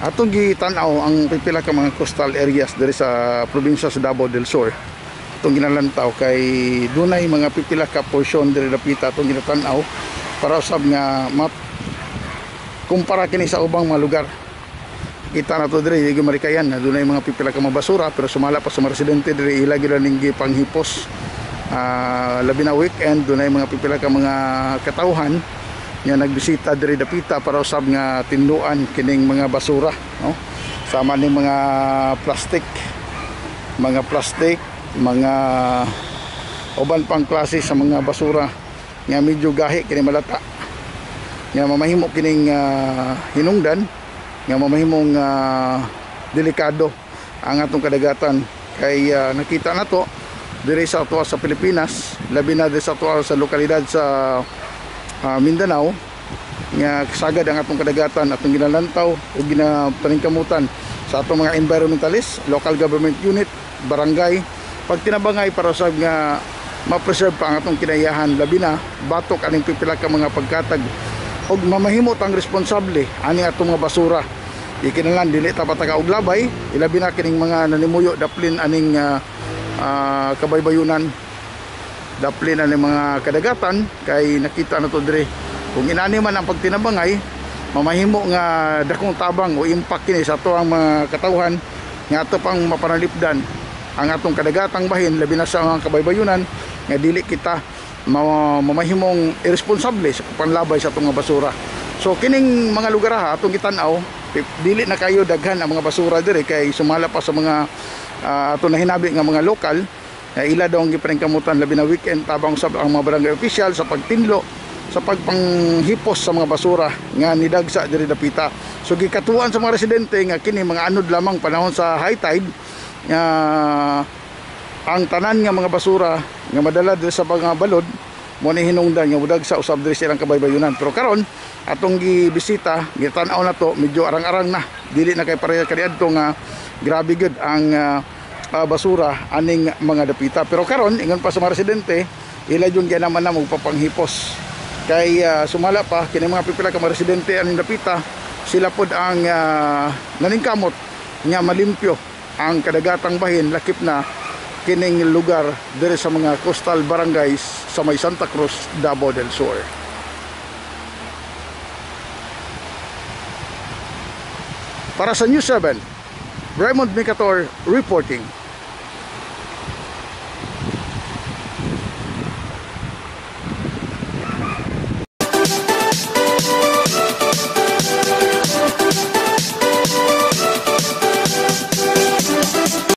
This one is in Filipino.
Atong gitanaw ang pipila ka mga coastal areas diri sa probinsya sa Davao del Sur. Itong ginalantaw kay dunay mga pipila ka portion diri dapita atong ginatanaw para usab nga map kumpara kini sa ubang mga lugar. Kita na to diri di marikayan. Na dunay mga pipila ka mga basura pero sumala pa sa residente diri ila gyud ning gipanghipos. Ah, labi na weekend dunay mga pipila ka mga katawhan nga nagbisita diri dapita para usab nga tinduan kining mga basura no? Sama ni mga plastic mga plastic mga uban pang klase sa mga basura nga medyo gahi kini malata. Nga mamahimo kining ah, hinungdan nga mamahimong ah, delikado ang atong kadagatan. Kay ah, nakita na to diri sa tuwa sa Pilipinas labi na diri sa tuwa sa lokalidad sa ah, Mindanao. Nga sagad ang atong kadagatan atong ginalantaw o ginapaningkamutan sa atong mga environmentalist, local government unit, barangay. Pag tinabangay para sa nga ma-preserve pa ang atong kinayahan labi na batok aning pipila ka mga pagkatag og mamahimot ang responsable ani atong mga basura. Ikinalan dili ta pataka og labay. Ilabi na kining mga nanimuyo daplin aning ah, ah, kabaybayunan. Daplin ani mga kadagatan kay nakita na to dire. Kung inani man ang pagtinabangay mamahimo nga dakong tabang o impact kini sa ato ang mga katawhan nga ato pang mapanalipdan. Ang atong kadagatang bahin labi na sa mga kabaybayunan nga dili kita mamahimong irresponsable sa panlabay sa atong mga basura so kining mga lugar ha atong gitan-aw dili na kayo daghan ang mga basura dire kay sumala pa sa mga uh, ato na hinabi nga mga lokal nga ila daw ang gipaningkamutan labi na weekend tabang sa ang mga barangay official sa pagtinlo sa pagpanghipos sa mga basura nga nidagsa diri dapita. So gikatuan sa mga residente nga kini mga anod lamang panahon sa high tide nga ang tanan nga mga basura nga madala diri sa mga balod mo ni hinungdan nga mudag sa usab diri silang kabaybayunan. Pero karon atong gibisita, gitan-aw na to, medyo arang-arang na. Dili na kay pareha kaniadto nga grabe gud ang ah, ah, basura aning mga dapita. Pero karon ingon pa sa mga residente, ila yung ganaman na magpapanghipos kay ah, sumala pa kini mga pipila ka mga residente aning dapita sila pod ang ah, naningkamot nga malimpyo ang kadagatang bahin lakip na kining lugar dire sa mga coastal barangays sa may Santa Cruz, Davao del Sur. Para sa News 7, Raymond Micator reporting.